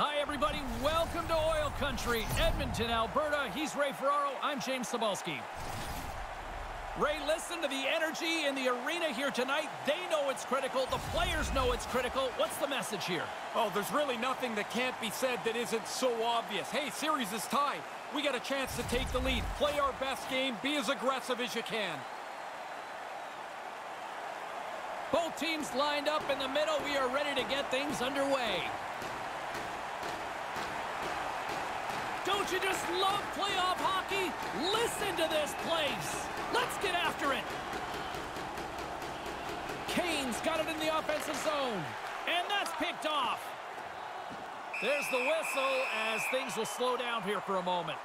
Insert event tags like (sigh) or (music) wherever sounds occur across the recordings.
Hi, everybody. Welcome to Oil Country, Edmonton, Alberta. He's Ray Ferraro. I'm James Cybulski. Ray, listen to the energy in the arena here tonight. They know it's critical. The players know it's critical. What's the message here? Oh, there's really nothing that can't be said that isn't so obvious. Hey, series is tied. We got a chance to take the lead. Play our best game. Be as aggressive as you can. Both teams lined up in the middle. We are ready to get things underway. Don't you just love playoff hockey? Listen to this place. Let's get after it. Kane's got it in the offensive zone. And that's picked off. There's the whistle as things will slow down here for a moment.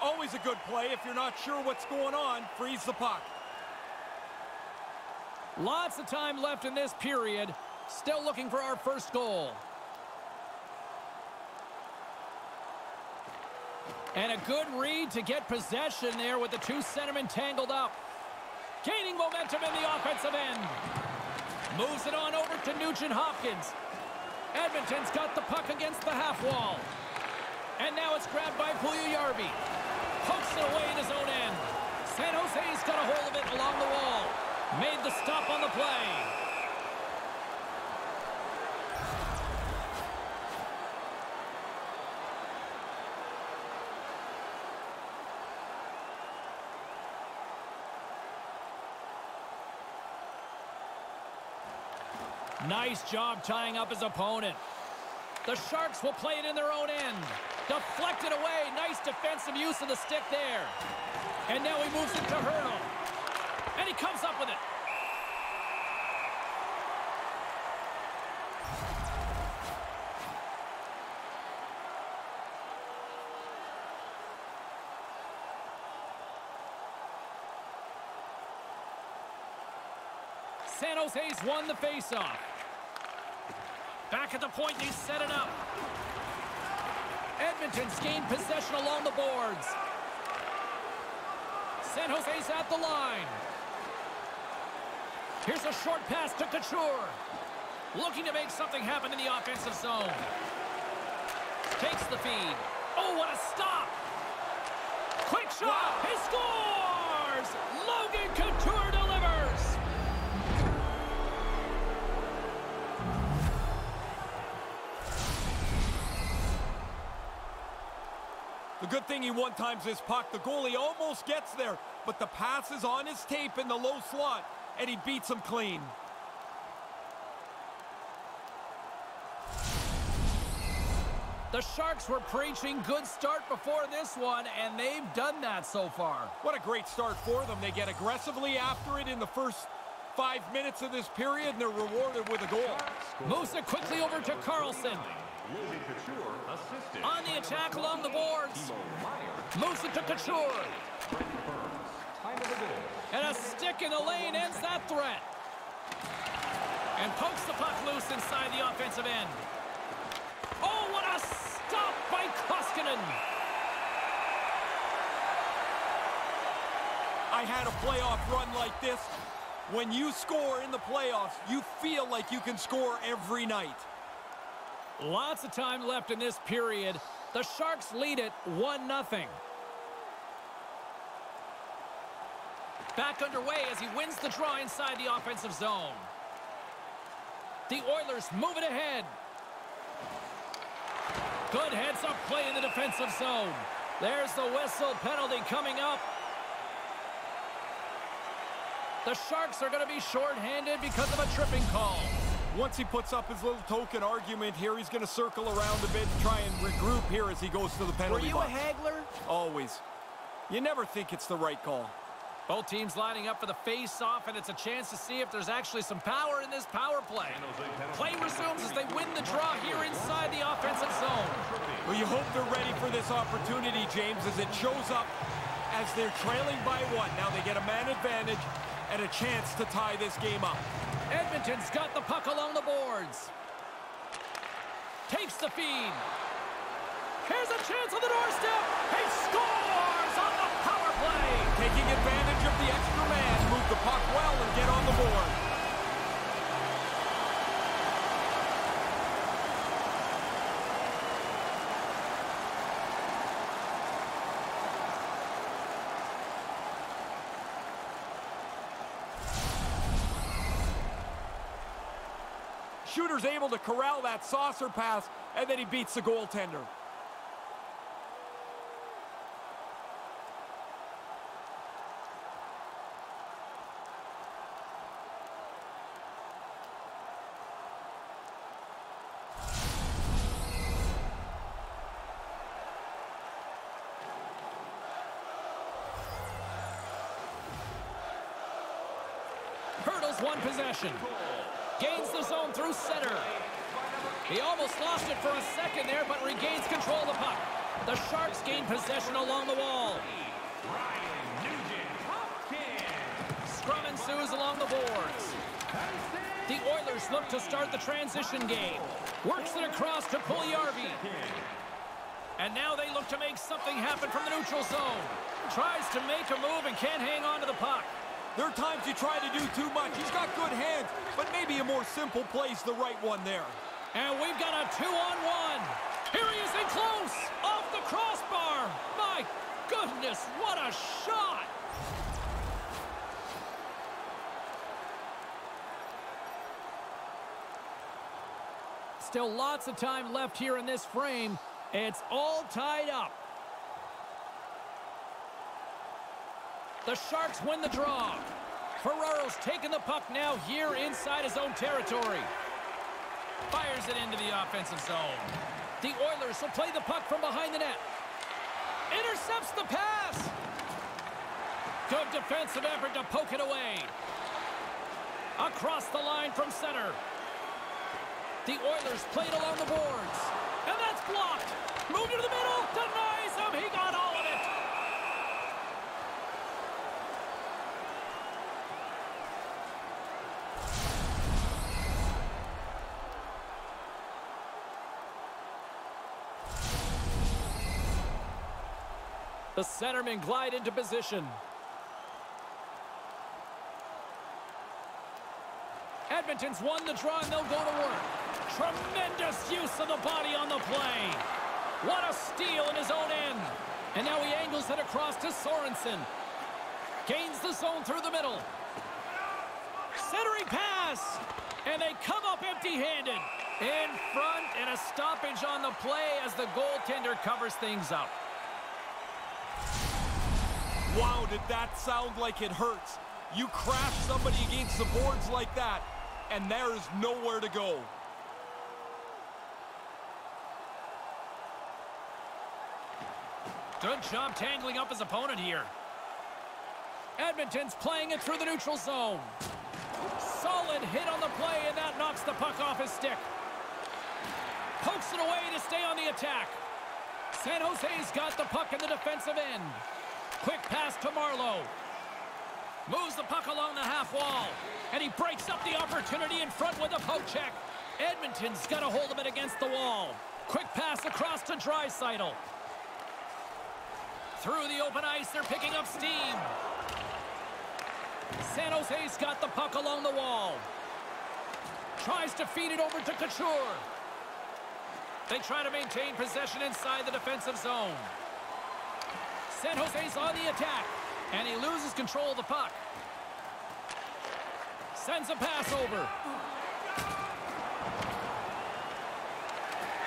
Always a good play. If you're not sure what's going on, freeze the puck. Lots of time left in this period. Still looking for our first goal. And a good read to get possession there with the two centermen tangled up. Gaining momentum in the offensive end. Moves it on over to Nugent Hopkins. Edmonton's got the puck against the half wall. And now it's grabbed by Puljujarvi. Pokes it away in his own end. San Jose's got a hold of it along the wall. Made the stop on the play. Nice job tying up his opponent. The Sharks will play it in their own end. Deflected away. Nice defensive use of the stick there. And now he moves it to Hertl. And he comes up with it. San Jose's won the faceoff. Back at the point, they set it up. Edmonton's gained possession along the boards. San Jose's at the line. Here's a short pass to Couture. Looking to make something happen in the offensive zone. Takes the feed. Oh, what a stop! Quick shot! Wow. He scores! Logan Couture The good thing he one-times his puck. The goalie almost gets there, but the pass is on his tape in the low slot, and he beats him clean. The Sharks were preaching good start before this one, and they've done that so far. What a great start for them. They get aggressively after it in the first five minutes of this period, and they're rewarded with a goal. Moves it quickly over to Karlsson. On the attack along the boards. Moves it to Couture. And a stick in the lane ends that threat. And pokes the puck loose inside the offensive end. Oh, what a stop by Koskinen. I had a playoff run like this. When you score in the playoffs, you feel like you can score every night. Lots of time left in this period. The Sharks lead it 1-0. Back underway as he wins the draw inside the offensive zone. The Oilers move it ahead. Good heads-up play in the defensive zone. There's the whistle penalty coming up. The Sharks are going to be shorthanded because of a tripping call. Once he puts up his little token argument here, he's going to circle around a bit and try and regroup here as he goes to the penalty Were you box. a haggler? Always. You never think it's the right call. Both teams lining up for the face-off, and it's a chance to see if there's actually some power in this power play. Play resumes as they win the draw here inside the offensive zone. Well, you hope they're ready for this opportunity, James, as it shows up as they're trailing by one. Now they get a man advantage and a chance to tie this game up. Edmonton's got the puck along the boards. Takes the feed. Here's a chance on the doorstep. He scores on the power play. Taking advantage of the extra man. Move the puck well and get on the board. Shooter's able to corral that saucer pass, and then he beats the goaltender. One possession. Gains the zone through center. He almost lost it for a second there, but regains control of the puck. The Sharks gain possession along the wall. Scrum ensues along the boards. The Oilers look to start the transition game. Works it across to Puljujarvi. And now they look to make something happen from the neutral zone. Tries to make a move and can't hang on to the puck. There are times you try to do too much. He's got good hands, but maybe a more simple play's the right one there. And we've got a two-on-one. Here he is in close, off the crossbar. My goodness, what a shot! Still lots of time left here in this frame. It's all tied up. The Sharks win the draw. Ferraro's taking the puck now here inside his own territory. Fires it into the offensive zone. The Oilers will play the puck from behind the net. Intercepts the pass. Good defensive effort to poke it away. Across the line from center. The Oilers played along the boards. And that's blocked. Moved into the middle. Denies him. He got all of it. The centermen glide into position. Edmonton's won the draw and they'll go to work. Tremendous use of the body on the play. What a steal in his own end. And now he angles it across to Sorensen. Gains the zone through the middle. Centering pass. And they come up empty-handed. In front and a stoppage on the play as the goaltender covers things up. Wow, did that sound like it hurts. You crash somebody against the boards like that, and there is nowhere to go. Good job tangling up his opponent here. Edmonton's playing it through the neutral zone. Solid hit on the play, and that knocks the puck off his stick. Pokes it away to stay on the attack. San Jose's got the puck in the defensive end. Quick pass to Marleau. Moves the puck along the half wall. And he breaks up the opportunity in front with a poke check. Edmonton's got a hold of it against the wall. Quick pass across to Draisaitl. Through the open ice, they're picking up steam. San Jose's got the puck along the wall. Tries to feed it over to Couture. They try to maintain possession inside the defensive zone. San Jose's on the attack, and he loses control of the puck. Sends a pass over.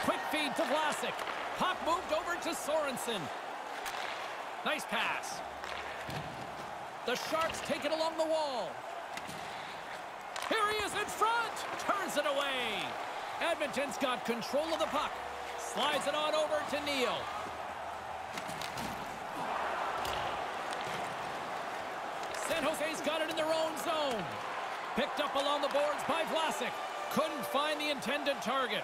Quick feed to Vlasic. Puck moved over to Sorensen. Nice pass. The Sharks take it along the wall. Here he is in front. Turns it away. Edmonton's got control of the puck. Slides it on over to Neal. San Jose's got it in their own zone. Picked up along the boards by Vlasic. Couldn't find the intended target.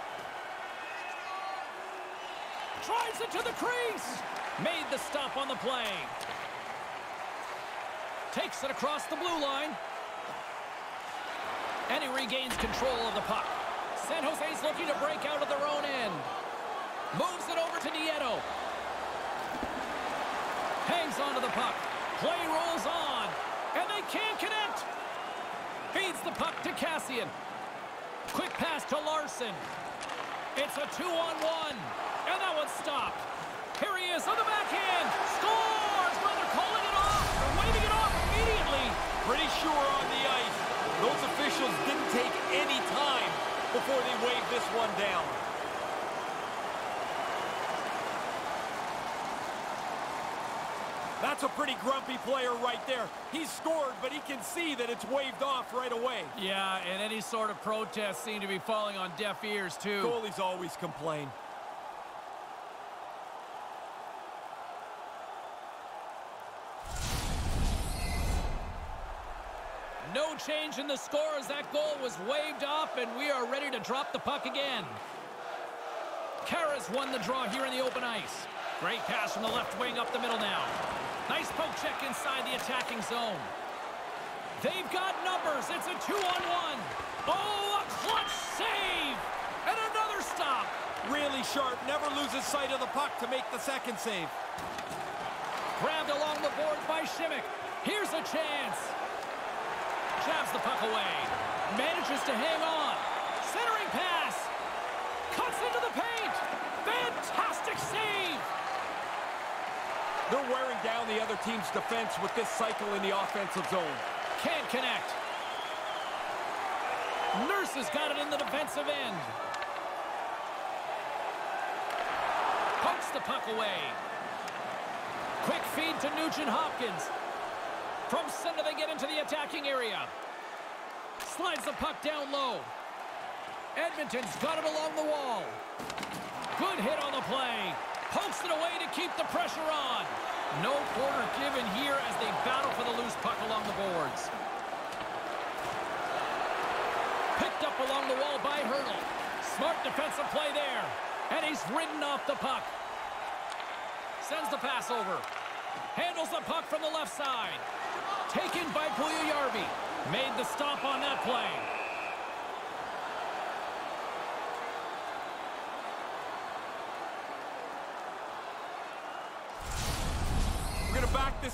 Drives it to the crease. Made the stop on the play. Takes it across the blue line. And he regains control of the puck. San Jose's looking to break out of their own end. Moves it over to Nieto. Hangs onto the puck. Play rolls on. And they can't connect. Feeds the puck to Kassian. Quick pass to Larsson. It's a two-on-one. And that one's stopped. Here he is on the backhand. Scores! Well, they're calling it off. They're waving it off immediately. Pretty sure on the ice. Those officials didn't take any time before they wave this one down. That's a pretty grumpy player right there. He's scored, but he can see that it's waved off right away. Yeah, and any sort of protest seem to be falling on deaf ears, too. Goalies always complain. No change in the score as that goal was waved off, and we are ready to drop the puck again. Kara's won the draw here in the open ice. Great pass from the left wing up the middle now. Nice poke check inside the attacking zone. They've got numbers. It's a two-on-one. Oh, a clutch save! And another stop. Really sharp. Never loses sight of the puck to make the second save. Grabbed along the board by Simek. Here's a chance. Jabs the puck away. Manages to hang on. Centering pass. Cuts into the paint. Fantastic save. They're wearing down the other team's defense with this cycle in the offensive zone. Can't connect. Nurse has got it in the defensive end. Pokes the puck away. Quick feed to Nugent Hopkins. From center, they get into the attacking area. Slides the puck down low. Edmonton's got it along the wall. Good hit on the play. Pokes it away to keep the pressure on. No quarter given here as they battle for the loose puck along the boards. Picked up along the wall by Hertl. Smart defensive play there. And he's ridden off the puck. Sends the pass over. Handles the puck from the left side. Taken by Puljujarvi. Made the stop on that play. We're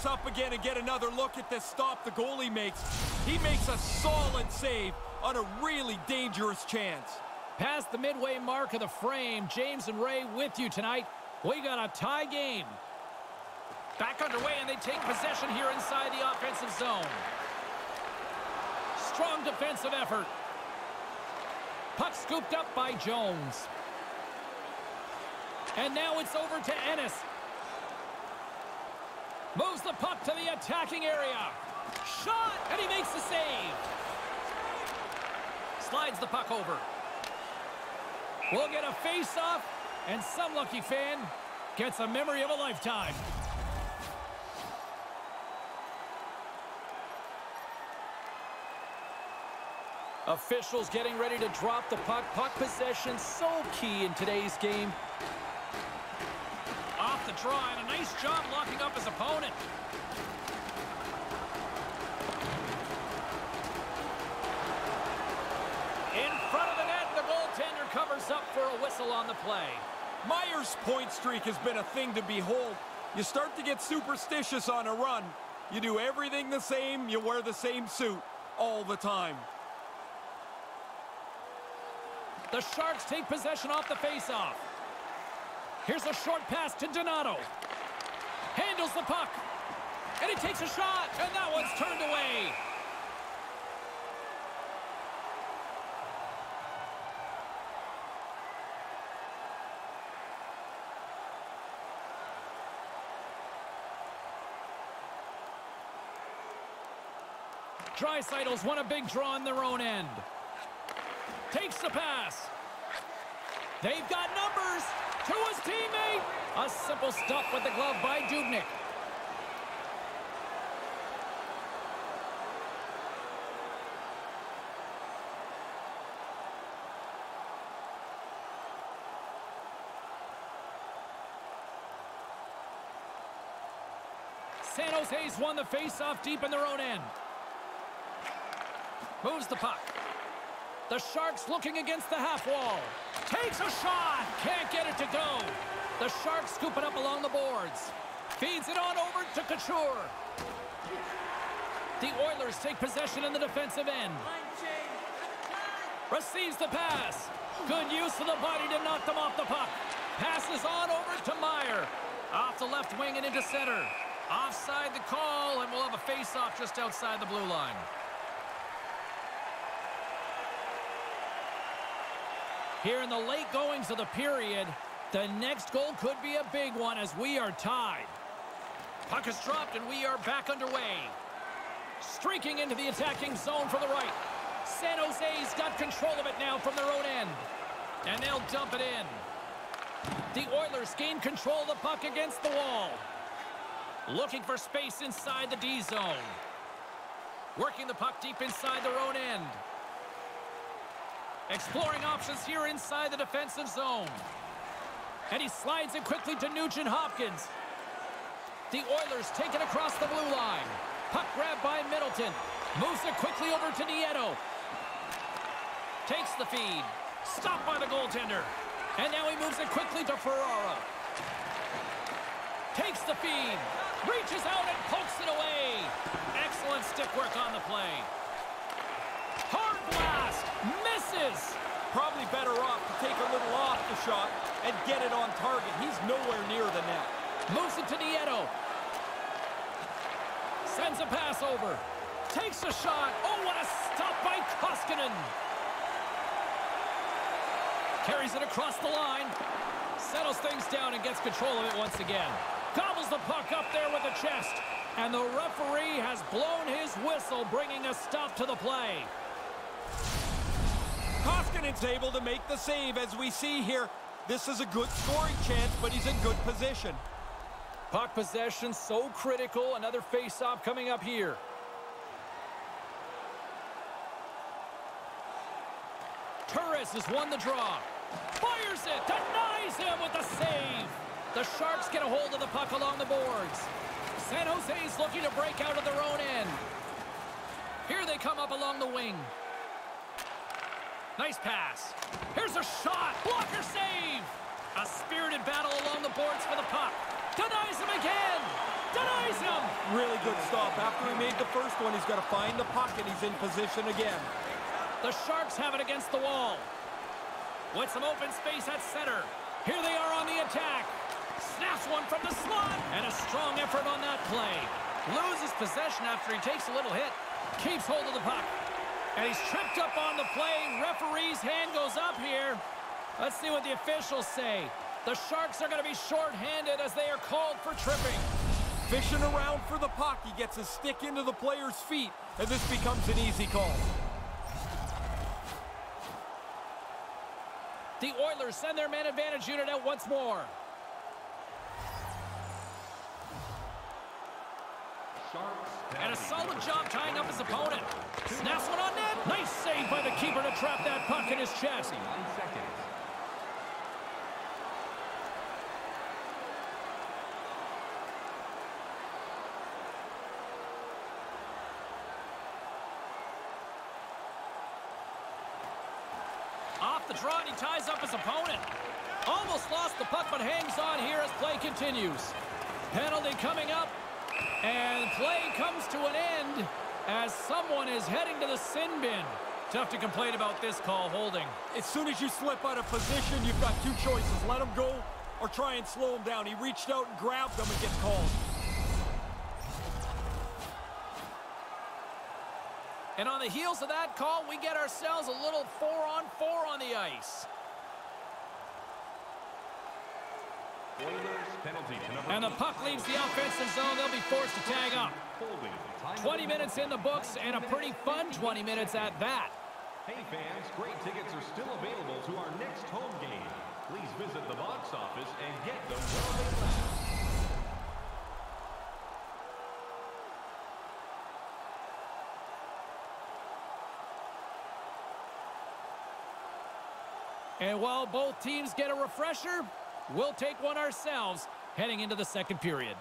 up again and get another look at this stop the goalie makes. He makes a solid save on a really dangerous chance. Past the midway mark of the frame, James and Ray with you tonight. We got a tie game. Back underway, and they take possession here inside the offensive zone. Strong defensive effort. Puck scooped up by Jones. And now it's over to Ennis. Moves the puck to the attacking area. Shot, and he makes the save. Slides the puck over. We'll get a face-off, and some lucky fan gets a memory of a lifetime. Officials getting ready to drop the puck. Puck possession so key in today's game. The draw, and a nice job locking up his opponent. In front of the net, the goaltender covers up for a whistle on the play. Myers' point streak has been a thing to behold. You start to get superstitious on a run. You do everything the same, you wear the same suit all the time. The Sharks take possession off the faceoff. Here's a short pass to Donato. Handles the puck. And he takes a shot, and that one's turned away. Draisaitl's won a big draw in their own end. Takes the pass. They've got numbers to his teammate. A simple stop with the glove by Dubnyk. San Jose's won the face-off deep in their own end. Moves the puck. The Sharks looking against the half wall. Takes a shot. Can't get it to go. The Sharks scoop it up along the boards. Feeds it on over to Couture. The Oilers take possession in the defensive end. Receives the pass. Good use of the body to knock them off the puck. Passes on over to Meyer. Off the left wing and into center. Offside the call, and we'll have a face-off just outside the blue line. Here in the late goings of the period, the next goal could be a big one as we are tied. Puck is dropped and we are back underway. Streaking into the attacking zone from the right. San Jose's got control of it now from their own end. And they'll dump it in. The Oilers gain control of the puck against the wall. Looking for space inside the D zone. Working the puck deep inside their own end. Exploring options here inside the defensive zone. And he slides it quickly to Nugent Hopkins. The Oilers take it across the blue line. Puck grab by Middleton. Moves it quickly over to Nieto. Takes the feed. Stopped by the goaltender. And now he moves it quickly to Ferrara. Takes the feed. Reaches out and pokes it away. Excellent stick work on the play. Hard blast. Misses. Probably better off to take a little off the shot and get it on target. He's nowhere near the net. Moves it to Nieto. Sends a pass over. Takes a shot. Oh, what a stop by Koskinen. Carries it across the line. Settles things down and gets control of it once again. Gobbles the puck up there with the chest. And the referee has blown his whistle, bringing a stop to the play. Koskinen's able to make the save as we see here. This is a good scoring chance, but he's in good position. Puck possession so critical. Another face-off coming up here. Turris has won the draw. Fires it. Denies him with the save. The Sharks get a hold of the puck along the boards. San Jose's looking to break out of their own end. Here they come up along the wing. Nice pass. Here's a shot. Blocker save. A spirited battle along the boards for the puck. Denies him again. Denies him. Really good stop. After he made the first one, he's got to find the puck, and he's in position again. The Sharks have it against the wall. With some open space at center. Here they are on the attack. Snaps one from the slot. And a strong effort on that play. Loses possession after he takes a little hit. Keeps hold of the puck. And he's tripped up on the play. Referee's hand goes up here. Let's see what the officials say. The Sharks are going to be short-handed as they are called for tripping. Fishing around for the puck. He gets his stick into the player's feet, and this becomes an easy call. The Oilers send their man advantage unit out once more. And a solid job tying up his opponent. Snaps one on net. Nice save by the keeper to trap that puck in his chest. Off the draw, and he ties up his opponent. Almost lost the puck, but hangs on here as play continues. Penalty coming up, and play comes to an end as someone is heading to the sin bin. Tough to complain about this call holding. As soon as you slip out of position, you've got two choices. Let him go or try and slow him down. He reached out and grabbed him and gets called. And on the heels of that call, we get ourselves a little four-on-four 4 on the ice. And the puck leaves the offensive zone. They'll be forced to tag up. 20 minutes in the books and a pretty fun 20 minutes at that. Hey fans, great tickets are still available to our next home game. Please visit the box office and get them while they last. And while both teams get a refresher, we'll take one ourselves heading into the second period.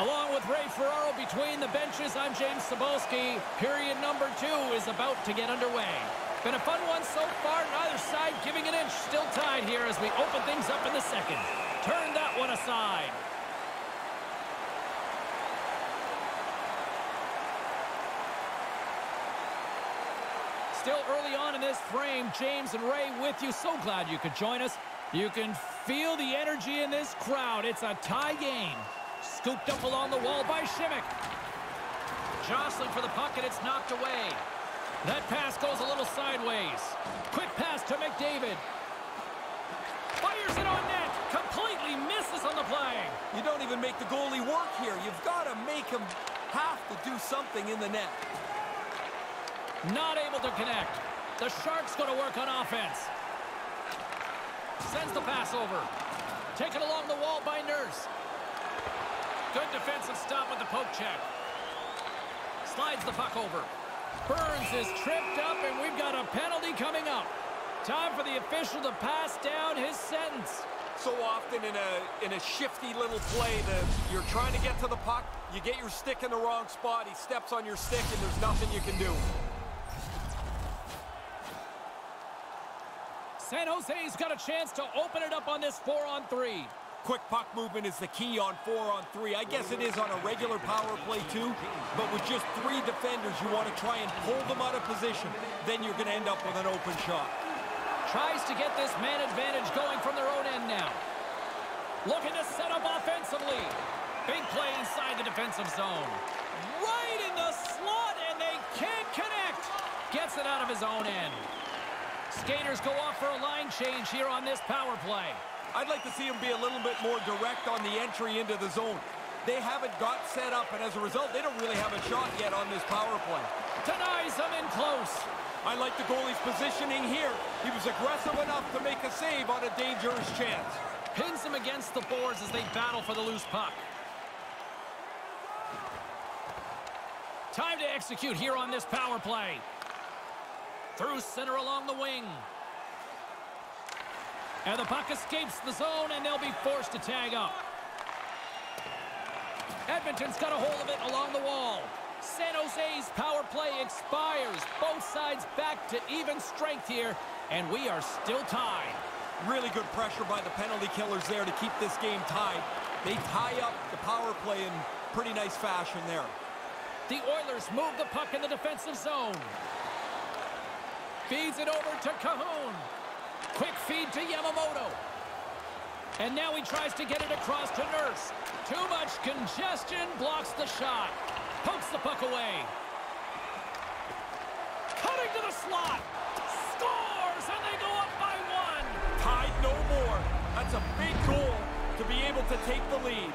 Along with Ray Ferraro between the benches, I'm James Cybulski. Period number two is about to get underway. Been a fun one so far, neither side giving an inch. Still tied here as we open things up in the second. Turn that one aside. Still early on in this frame, James and Ray with you. So glad you could join us. You can feel the energy in this crowd. It's a tie game. Scooped up along the wall by Simek. Jostling for the puck, and it's knocked away. That pass goes a little sideways. Quick pass to McDavid. Fires it on net. Completely misses on the play. You don't even make the goalie work here. You've got to make him have to do something in the net. Not able to connect. The Sharks going to work on offense. Sends the pass over. Taken along the wall by Nurse. Good defensive stop with the poke check. Slides the puck over. Burns is tripped up, and we've got a penalty coming up. Time for the official to pass down his sentence. So often in a in a shifty little play, that you're trying to get to the puck, you get your stick in the wrong spot, he steps on your stick, and there's nothing you can do. San Jose's got a chance to open it up on this four-on-three. Quick puck movement is the key on four-on-three. I guess it is on a regular power play too, but with just three defenders, you want to try and pull them out of position. Then you're going to end up with an open shot. Tries to get this man advantage going from their own end now. Looking to set up offensively. Big play inside the defensive zone. Right in the slot, and they can't connect. Gets it out of his own end. Skaters go off for a line change here on this power play. I'd like to see him be a little bit more direct on the entry into the zone. They haven't got set up, and as a result, they don't really have a shot yet on this power play. Denies them in close. I like the goalie's positioning here. He was aggressive enough to make a save on a dangerous chance. Pins him against the boards as they battle for the loose puck. Time to execute here on this power play. Through center along the wing. And the puck escapes the zone, and they'll be forced to tag up. Edmonton's got a hold of it along the wall. San Jose's power play expires. Both sides back to even strength here, and we are still tied. Really good pressure by the penalty killers there to keep this game tied. They tie up the power play in pretty nice fashion there. The Oilers move the puck in the defensive zone. Feeds it over to Kahun. Quick feed to Yamamoto. And now he tries to get it across to Nurse. Too much congestion blocks the shot. Pokes the puck away. Cutting to the slot. Scores, and they go up by one. Tied no more. That's a big goal to be able to take the lead.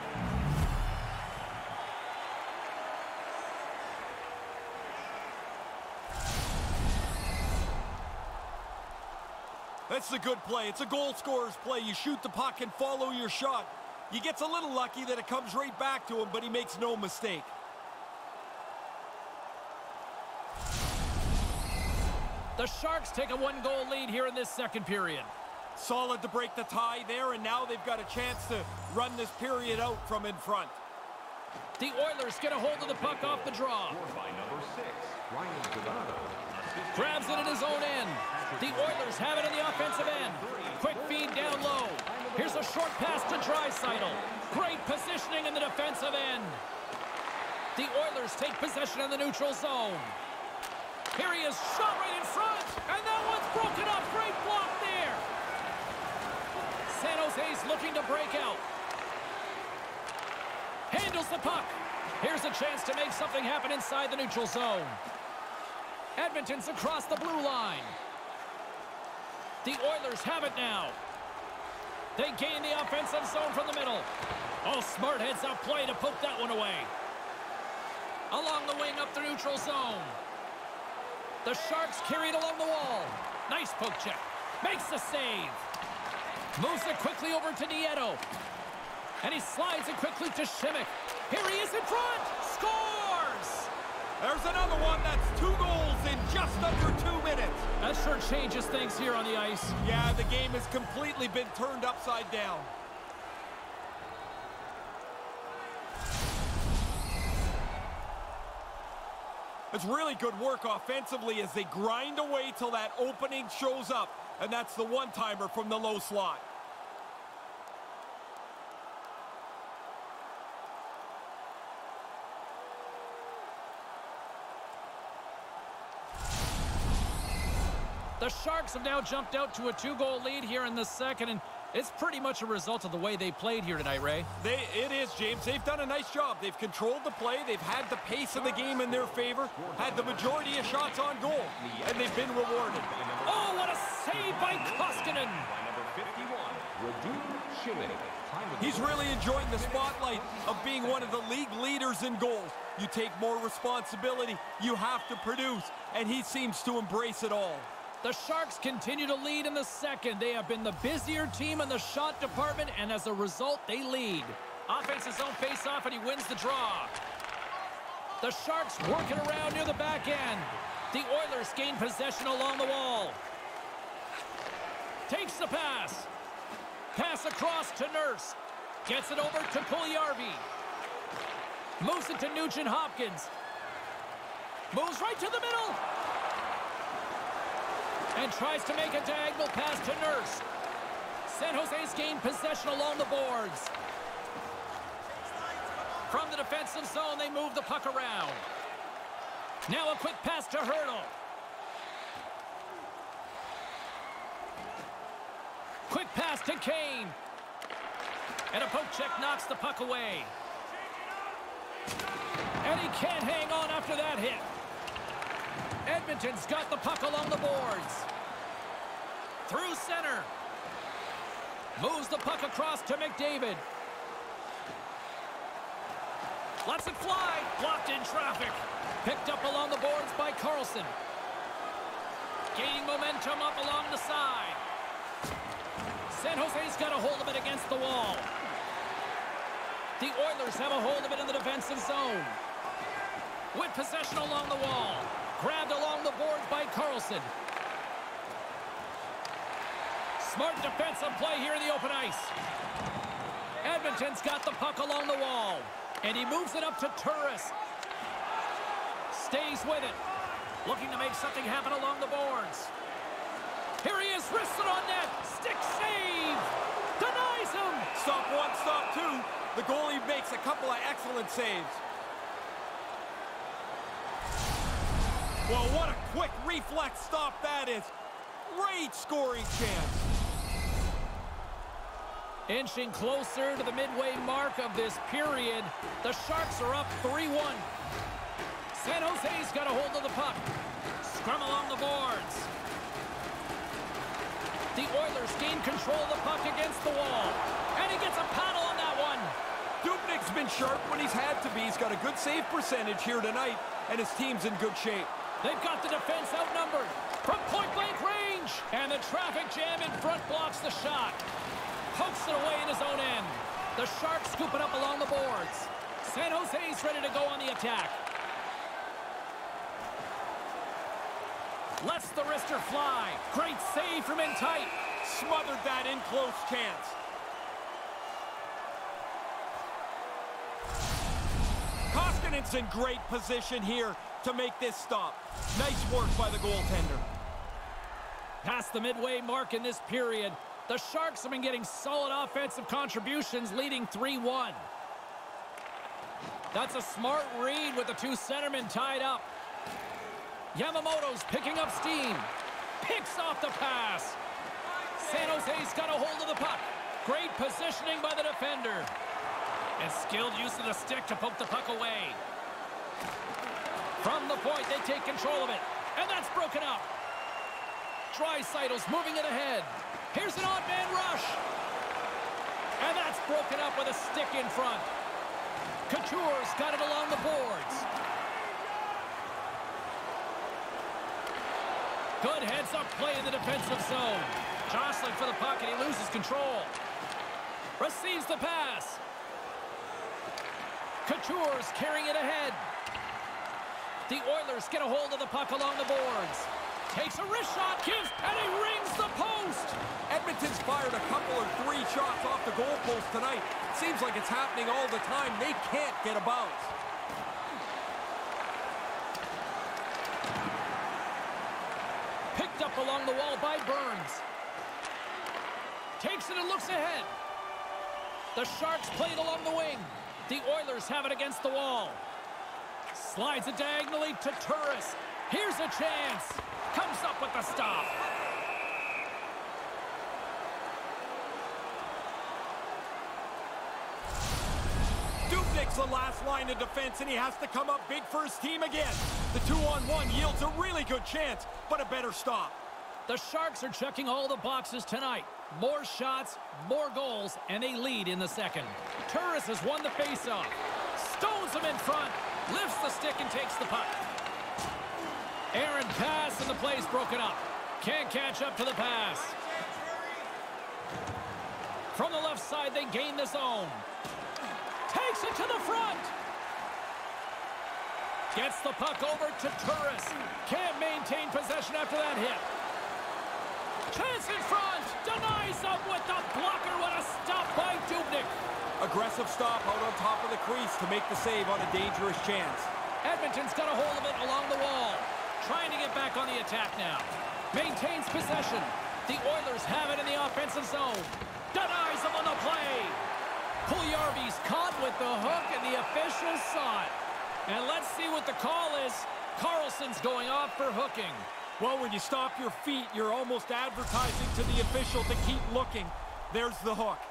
That's a good play. It's a goal scorer's play. You shoot the puck and follow your shot. He gets a little lucky that it comes right back to him, but he makes no mistake. The Sharks take a one-goal lead here in this second period. Solid to break the tie there, and now they've got a chance to run this period out from in front. The Oilers get a hold of the puck off the draw. by number six, Ryan Donato. Grabs it in his own end. The Oilers have it in the offensive end. Quick feed down low. Here's a short pass to Draisaitl. Great positioning in the defensive end. The Oilers take possession in the neutral zone. Here he is, shot right in front, and that one's broken up. Great block there. San Jose's looking to break out. Handles the puck. Here's a chance to make something happen inside the neutral zone. Edmonton's across the blue line. The Oilers have it now. They gain the offensive zone from the middle. Oh, smart heads-up play to poke that one away. Along the wing up the neutral zone. The Sharks carry it along the wall. Nice poke check. Makes the save. Moves it quickly over to Nieto. And he slides it quickly to Simek. Here he is in front. Scores! There's another one that's two goals in just under two minutes. That sure changes things here on the ice. Yeah, the game has completely been turned upside down. It's really good work offensively as they grind away till that opening shows up. And that's the one-timer from the low slot. The Sharks have now jumped out to a two-goal lead here in the second, and it's pretty much a result of the way they played here tonight, Ray. They, it is, James. They've done a nice job. They've controlled the play. They've had the pace of the game in their favor, had the majority of shots on goal, and they've been rewarded. Oh, what a save by Koskinen! He's really enjoying the spotlight of being one of the league leaders in goals. You take more responsibility, you have to produce, and he seems to embrace it all. The Sharks continue to lead in the second. They have been the busier team in the shot department, and as a result, they lead. Offense zone face-off, and he wins the draw. The Sharks working around near the back end. The Oilers gain possession along the wall. Takes the pass. Pass across to Nurse. Gets it over to Puljujarvi. Moves it to Nugent Hopkins. Moves right to the middle and tries to make a diagonal pass to Nurse. San Jose's gained possession along the boards. From the defensive zone, they move the puck around. Now a quick pass to Hertl. Quick pass to Kane. And a poke check knocks the puck away. And he can't hang on after that hit. Edmonton's got the puck along the boards. Through center. Moves the puck across to McDavid. Lets it fly. Blocked in traffic. Picked up along the boards by Karlsson. Gaining momentum up along the side. San Jose's got a hold of it against the wall. The Oilers have a hold of it in the defensive zone. With possession along the wall. Grabbed along the boards by Karlsson. Smart defensive play here in the open ice. Edmonton's got the puck along the wall. And he moves it up to Turris. Stays with it. Looking to make something happen along the boards. Here he is, wristed on net. Stick save. Denies him. Stop one, stop two. The goalie makes a couple of excellent saves. Well, what a quick reflex stop that is. Great scoring chance. Inching closer to the midway mark of this period, the Sharks are up 3-1. San Jose's got a hold of the puck. Scrum along the boards. The Oilers gain control of the puck against the wall. And he gets a paddle on that one. Dubnyk's been sharp when he's had to be. He's got a good save percentage here tonight, and his team's in good shape. They've got the defense outnumbered from point-blank range. And the traffic jam in front blocks the shot. Pokes it away in his own end. The Sharks scoop it up along the boards. San Jose's ready to go on the attack. Lets the wrister fly. Great save from in tight. Smothered that in close chance. Koskinen's in great position here to make this stop. Nice work by the goaltender. Past the midway mark in this period, the Sharks have been getting solid offensive contributions, leading 3-1. That's a smart read with the two centermen tied up. Yamamoto's picking up steam. Picks off the pass. San Jose's got a hold of the puck. Great positioning by the defender. And skilled use of the stick to poke the puck away. From the point, they take control of it. And that's broken up. Draisaitl's moving it ahead. Here's an odd man rush. And that's broken up with a stick in front. Couture's got it along the boards. Good heads-up play in the defensive zone. Jostling for the puck, and he loses control. Receives the pass. Couture's carrying it ahead. The Oilers get a hold of the puck along the boards. Takes a wrist shot, gives, and he rings the post. Edmonton's fired a couple or three shots off the goalpost tonight. Seems like it's happening all the time. They can't get a bounce. Picked up along the wall by Burns. Takes it and looks ahead. The Sharks play it along the wing. The Oilers have it against the wall. Slides it diagonally to Turris. Here's a chance. Comes up with the stop. Dubnyk's the last line of defense, and he has to come up big for his team again. The two-on-one yields a really good chance, but a better stop. The Sharks are checking all the boxes tonight. More shots, more goals, and they lead in the second. Turris has won the faceoff. Stones him in front. Lifts the stick and takes the puck. Aaron pass and the play's broken up. Can't catch up to the pass. From the left side, they gain the zone. Takes it to the front. Gets the puck over to Turris. Can't maintain possession after that hit. Chance in front. Denies him with the blocker. What a stop by Dubnyk. Aggressive stop out on top of the crease to make the save on a dangerous chance. Edmonton's got a hold of it along the wall. Trying to get back on the attack now. Maintains possession. The Oilers have it in the offensive zone. Denies him on the play. Puljujarvi's caught with the hook, and the officials saw it. And let's see what the call is. Karlsson's going off for hooking. Well, when you stop your feet, you're almost advertising to the official to keep looking. There's the hook.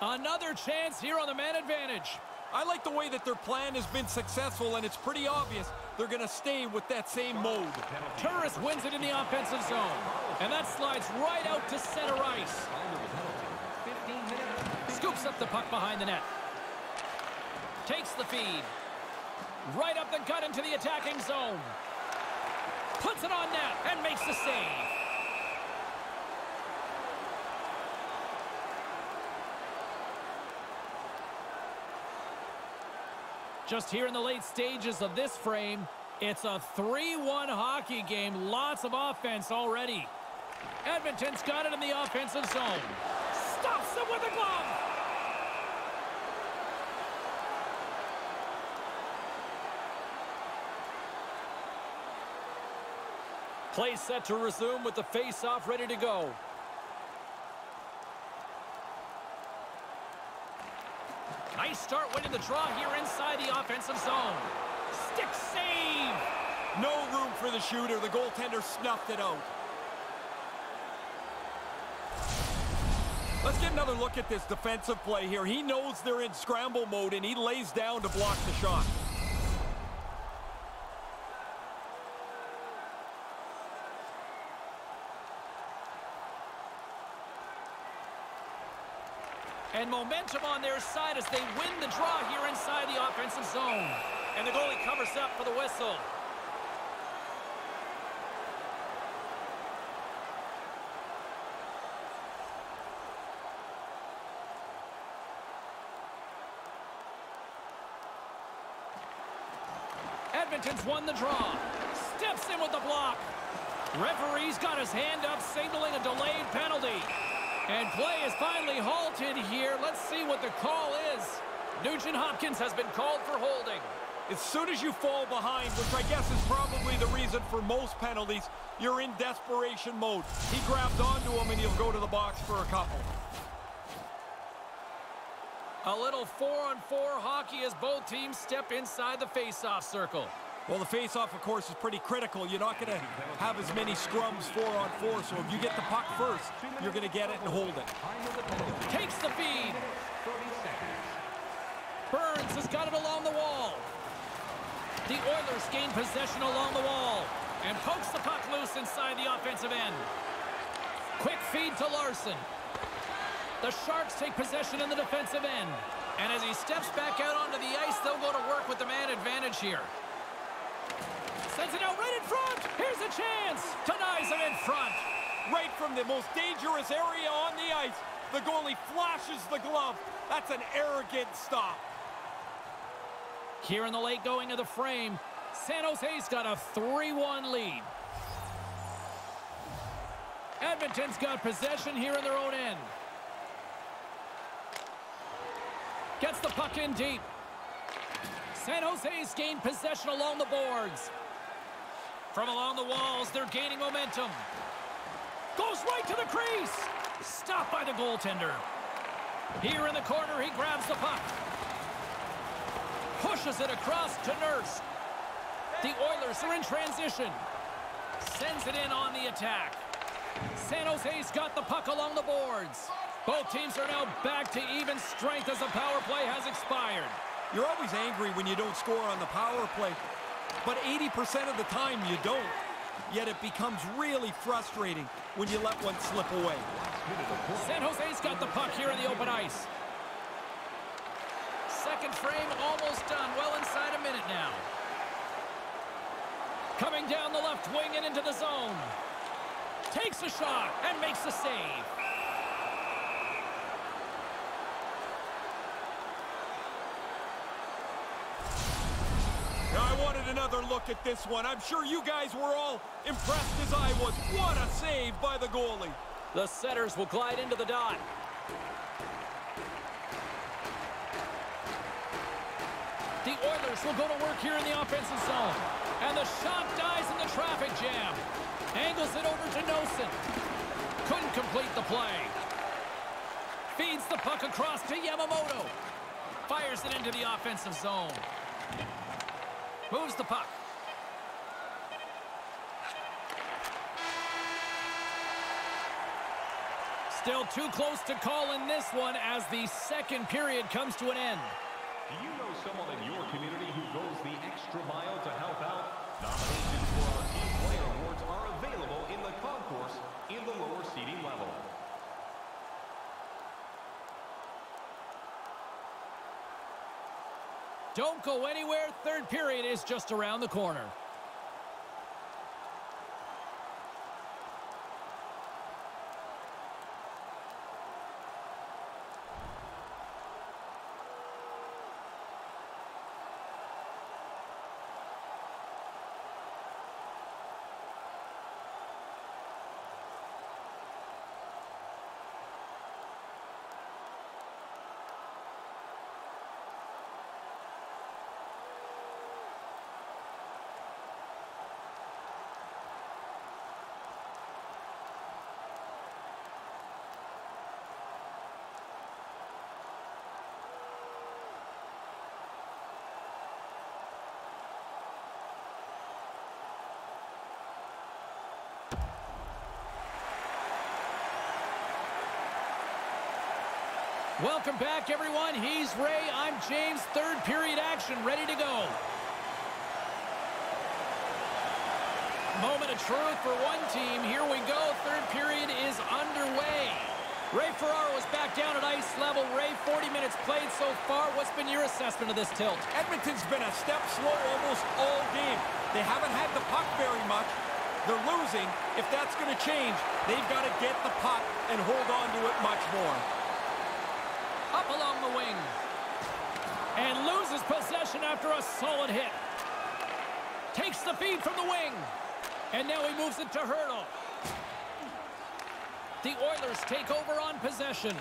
Another chance here on the man advantage. I like the way that their plan has been successful, and it's pretty obvious they're going to stay with that same mode. Turris wins it in the offensive zone. And that slides right out to center ice. Scoops up the puck behind the net. Takes the feed. Right up the gut into the attacking zone. Puts it on net and makes the save. Just here in the late stages of this frame, it's a 3-1 hockey game. Lots of offense already. Edmonton's got it in the offensive zone. Stops him with a glove. Play set to resume with the face-off ready to go. Nice start winning the draw here inside the offensive zone. Stick save. No room for the shooter. The goaltender snuffed it out. Let's get another look at this defensive play here. He knows they're in scramble mode, and he lays down to block the shot. And momentum on their side as they win the draw here inside the offensive zone. And the goalie covers up for the whistle. Edmonton's won the draw. Steps in with the block. Referee's got his hand up, signaling a delayed penalty. And play is finally halted here. Let's see what the call is. Nugent Hopkins has been called for holding. As soon as you fall behind, which I guess is probably the reason for most penalties, you're in desperation mode. He grabbed onto him and he'll go to the box for a couple. A little four-on-four 4 hockey as both teams step inside the face-off circle. Well, the face-off, of course, is pretty critical. You're not going to have as many scrums four-on-four, so if you get the puck first, you're going to get it and hold it. Takes the feed. Burns has got it along the wall. The Oilers gain possession along the wall and pokes the puck loose inside the offensive end. Quick feed to Larsson. The Sharks take possession in the defensive end. And as he steps back out onto the ice, they'll go to work with the man advantage here. Sends it out right in front. Here's a chance. Denies him in front. Right from the most dangerous area on the ice. The goalie flashes the glove. That's an arrogant stop. Here in the late going of the frame, San Jose's got a 3-1 lead. Edmonton's got possession here in their own end. Gets the puck in deep. San Jose's gained possession along the boards. From along the walls, they're gaining momentum. Goes right to the crease. Stopped by the goaltender. Here in the corner, he grabs the puck. Pushes it across to Nurse. The Oilers are in transition. Sends it in on the attack. San Jose's got the puck along the boards. Both teams are now back to even strength as the power play has expired. You're always angry when you don't score on the power play, but 80% of the time you don't. Yet it becomes really frustrating when you let one slip away. San Jose's got the puck here in the open ice. Second frame almost done. Well inside a minute now. Coming down the left wing and into the zone. Takes a shot and makes the save. Another look at this one. I'm sure you guys were all impressed as I was. What a save by the goalie. The setters will glide into the dot. The Oilers will go to work here in the offensive zone. And the shot dies in the traffic jam. Angles it over to Nosen. Couldn't complete the play. Feeds the puck across to Yamamoto. Fires it into the offensive zone. Moves the puck. Still too close to call in this one as the second period comes to an end. Do you know someone in your community who goes the extra mile to help out? Nominations for our Team Player Awards are available in the concourse in the lower seating level. Don't go anywhere. Third period is just around the corner. Welcome back, everyone. He's Ray. I'm James. Third period action ready to go. Moment of truth for one team. Here we go. Third period is underway. Ray Ferraro is back down at ice level. Ray, 40 minutes played so far. What's been your assessment of this tilt? Edmonton's been a step slow almost all game. They haven't had the puck very much. They're losing. If that's going to change, they've got to get the puck and hold on to it much more along the wing. And loses possession after a solid hit. Takes the feed from the wing. And now he moves it to Hertl. The Oilers take over on possession.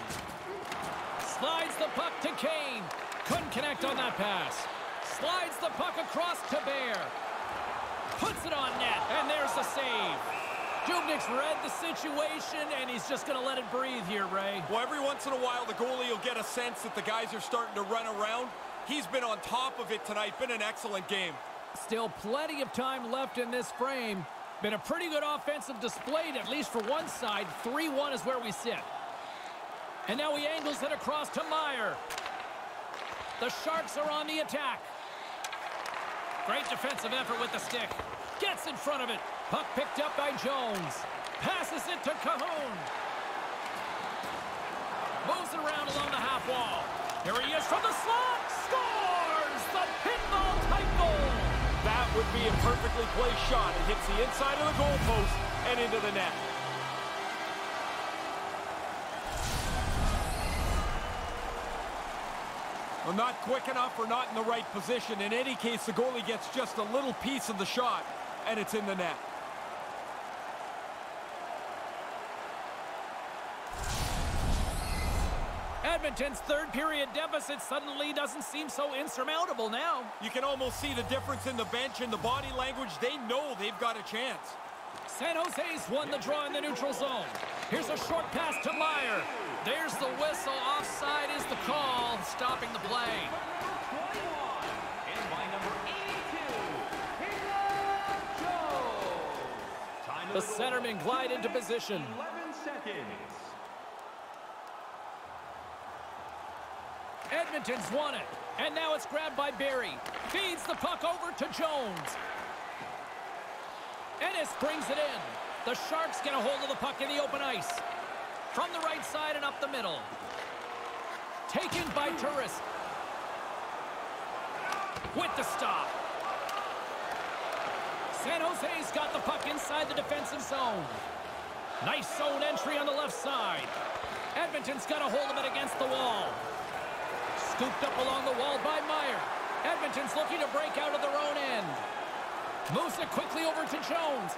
Slides the puck to Kane. Couldn't connect on that pass. Slides the puck across to Bear. Puts it on net, and there's the save. Dubnyk's read the situation, and he's just going to let it breathe here, Ray. Well, every once in a while, the goalie will get a sense that the guys are starting to run around. He's been on top of it tonight. Been an excellent game. Still plenty of time left in this frame. Been a pretty good offensive display, at least for one side. 3-1 is where we sit. And now he angles it across to Meier. The Sharks are on the attack. Great defensive effort with the stick. Gets in front of it. Puck picked up by Jones. Passes it to Kahun. Moves it around along the half wall. Here he is from the slot. Scores the pinball type goal. That would be a perfectly placed shot. It hits the inside of the goalpost and into the net. Well, not quick enough or not in the right position. In any case, the goalie gets just a little piece of the shot, and it's in the net. Edmonton's third period deficit suddenly doesn't seem so insurmountable now. You can almost see the difference in the bench and the body language. They know they've got a chance. San Jose's won the draw in the neutral zone. Here's a short pass to Meier. There's the whistle. Offside is the call, stopping the play. And by number 82, Caleb Jones. Time The goal, centerman glide into position. 11 seconds. Edmonton's won it. And now it's grabbed by Barrie. Feeds the puck over to Jones. Ennis brings it in. The Sharks get a hold of the puck in the open ice. From the right side and up the middle. Taken by Turris. With the stop. San Jose's got the puck inside the defensive zone. Nice zone entry on the left side. Edmonton's got a hold of it against the wall. Scooped up along the wall by Meier. Edmonton's looking to break out of their own end. Moves it quickly over to Jones.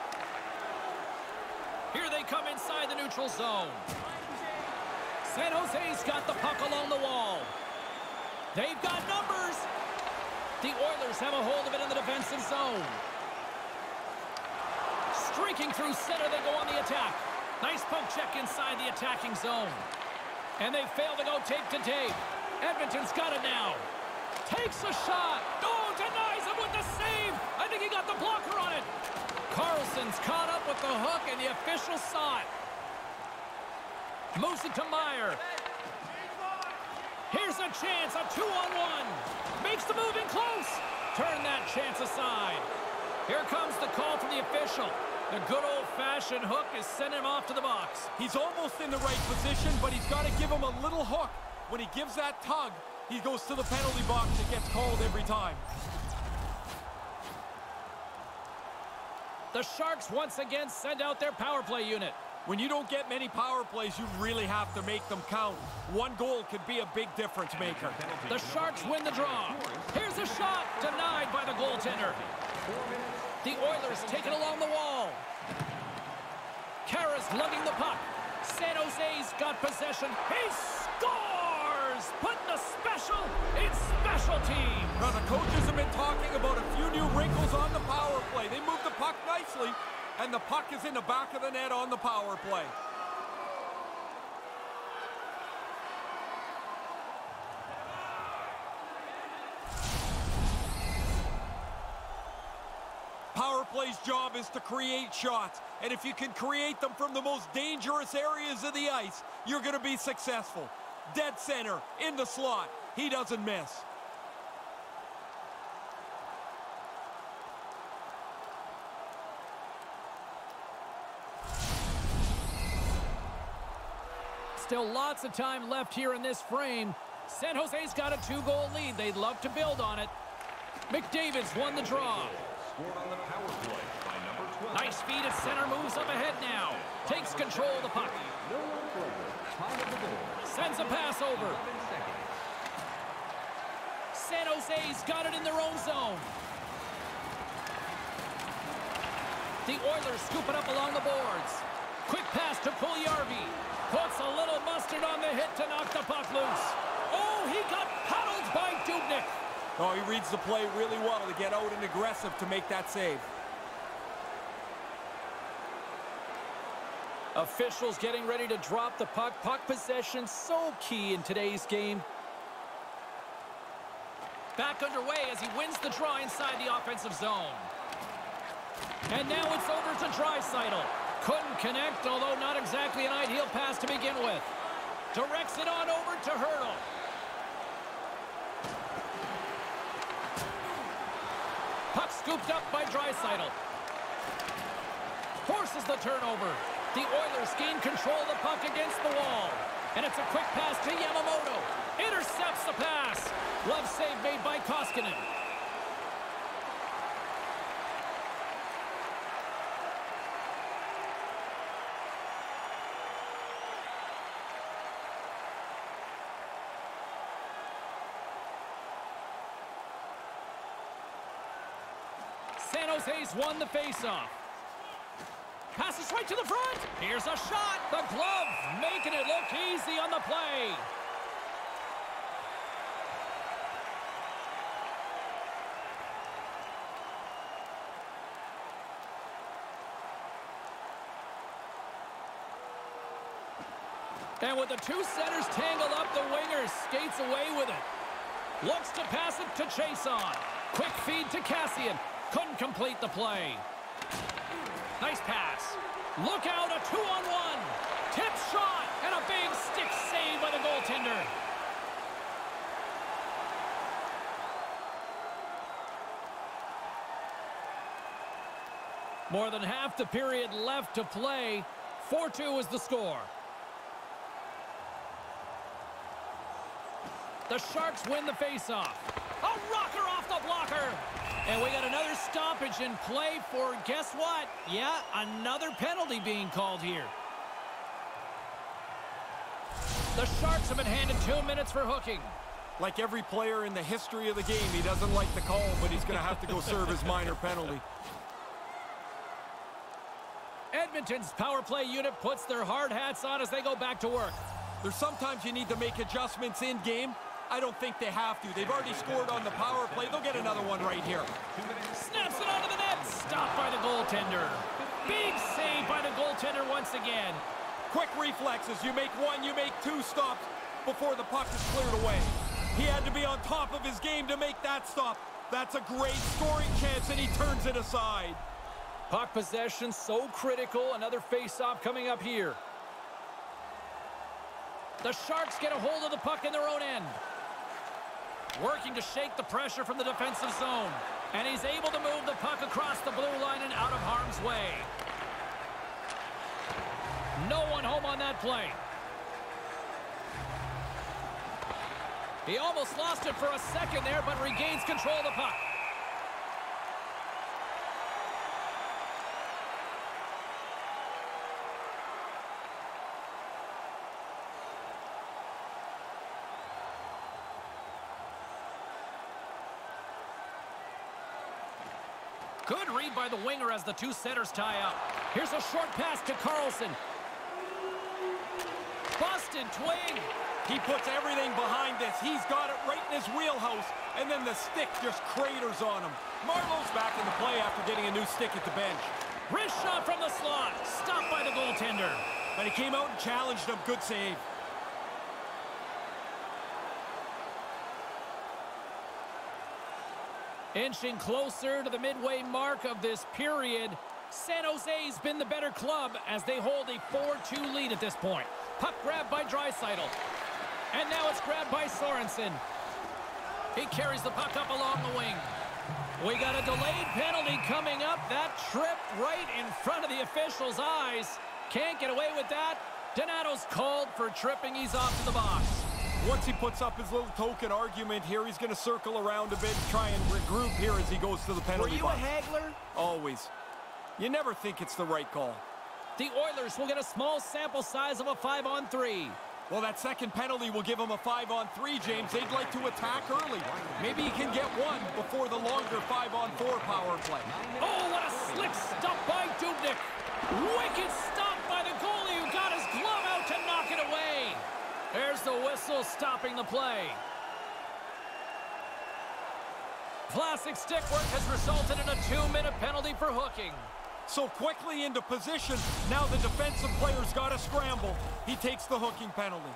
Here they come inside the neutral zone. San Jose's got the puck along the wall. They've got numbers. The Oilers have a hold of it in the defensive zone. Streaking through center, they go on the attack. Nice poke check inside the attacking zone. And they fail to go tape to tape. Edmonton's got it now. Takes a shot. Oh, denies him with the save. I think he got the blocker on it. Karlsson's caught up with the hook, and the official saw it. Moves it to Meier. Here's a chance, a two-on-one. Makes the move in close. Turn that chance aside. Here comes the call from the official. The good old-fashioned hook is sending him off to the box. He's almost in the right position, but he's got to give him a little hook. When he gives that tug, he goes to the penalty box and gets called every time. The Sharks once again send out their power play unit. When you don't get many power plays, you really have to make them count. One goal could be a big difference maker. The Sharks win the draw. Here's a shot denied by the goaltender. The Oilers take it along the wall. Kara's lugging the puck. San Jose's got possession. He scores! Putting the special in special teams. Now, the coaches have been talking about a few new wrinkles on the power play. They moved the puck nicely, and the puck is in the back of the net on the power play. Power play's job is to create shots, and if you can create them from the most dangerous areas of the ice, you're going to be successful. Dead center, in the slot. He doesn't miss. Still lots of time left here in this frame. San Jose's got a two-goal lead. They'd love to build on it. McDavid's won the draw. Scored on the power play by number 12. Nice feed at center, moves up ahead now. Takes control of the puck. Sends a pass over. San Jose's got it in their own zone. The Oilers scoop it up along the boards. Quick pass to Puljujarvi. Puts a little mustard on the hit to knock the puck loose. Oh, he got paddled by Dubnyk. Oh, he reads the play really well to get out and aggressive to make that save. Officials getting ready to drop the puck. Puck possession so key in today's game. Back underway as he wins the draw inside the offensive zone. And now it's over to Draisaitl. Couldn't connect, although not exactly an ideal pass to begin with. Directs it on over to Hertl. Puck scooped up by Draisaitl. Forces the turnover. The Oilers gain control of the puck against the wall. And it's a quick pass to Yamamoto. Intercepts the pass. Glove save made by Koskinen. San Jose's won the faceoff. Passes right to the front. Here's a shot. The glove making it look easy on the play. And with the two centers tangled up, the winger skates away with it. Looks to pass it to Chiasson. Quick feed to Kassian. Couldn't complete the play. Nice pass. Look out, a two-on-one. Tip shot, and a big stick save by the goaltender. More than half the period left to play. 4-2 is the score. The Sharks win the faceoff. A rocker off the blocker. And we got another stoppage in play for, guess what? Yeah, another penalty being called here. The Sharks have been handed two minutes for hooking. Like every player in the history of the game, he doesn't like the call, but he's going to have to go serve his minor penalty. Edmonton's power play unit puts their hard hats on as they go back to work. There's sometimes you need to make adjustments in game. I don't think they have to. They've already scored on the power play. They'll get another one right here. Snaps it onto the net. Stopped by the goaltender. Big save by the goaltender once again. Quick reflexes. You make one, you make two stops before the puck is cleared away. He had to be on top of his game to make that stop. That's a great scoring chance, and he turns it aside. Puck possession so critical. Another face-off coming up here. The Sharks get a hold of the puck in their own end. Working to shake the pressure from the defensive zone. And he's able to move the puck across the blue line and out of harm's way. No one home on that play. He almost lost it for a second there, but regains control of the puck. Good read by the winger as the two centers tie up. Here's a short pass to Karlsson. Busted twing. He puts everything behind this. He's got it right in his wheelhouse, and then the stick just craters on him. Marleau's back in the play after getting a new stick at the bench. Wrist shot from the slot. Stopped by the goaltender. But he came out and challenged him. Good save. Inching closer to the midway mark of this period. San Jose's been the better club as they hold a 4-2 lead at this point. Puck grabbed by Draisaitl. And now it's grabbed by Sorensen. He carries the puck up along the wing. We got a delayed penalty coming up. That tripped right in front of the official's eyes. Can't get away with that. Donato's called for tripping. He's off to the box. Once he puts up his little token argument here, he's going to circle around a bit try and regroup here as he goes to the penalty Were you box. a haggler? Always. You never think it's the right call. The Oilers will get a small sample size of a 5-on-3. Well, that second penalty will give him a five-on-three, James. They'd like to attack early. Maybe he can get one before the longer five-on-four power play. Oh, what a slick stop by Dubnyk. Wicked stop by the goalie who got his glove out to knock it away. There's the whistle stopping the play. Classic stick work has resulted in a two-minute penalty for hooking. So quickly into position, now the defensive player's got to scramble. He takes the hooking penalty.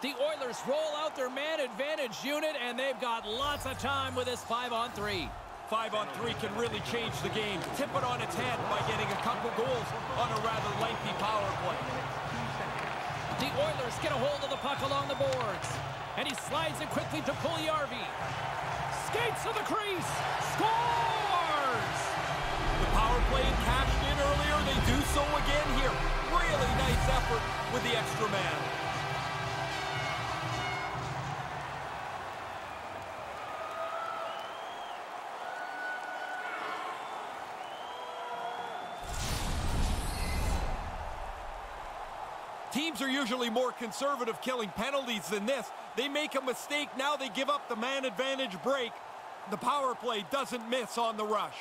The Oilers roll out their man advantage unit, and they've got lots of time with this five-on-three. Five on three can really change the game. Tip it on its head by getting a couple goals on a rather lengthy power play. The Oilers get a hold of the puck along the boards. And he slides it quickly to Puljujärvi. Skates to the crease. Scores! The power play cashed in earlier. They do so again here. Really nice effort with the extra man. Teams are usually more conservative killing penalties than this. They make a mistake, now they give up the man advantage break. The power play doesn't miss on the rush.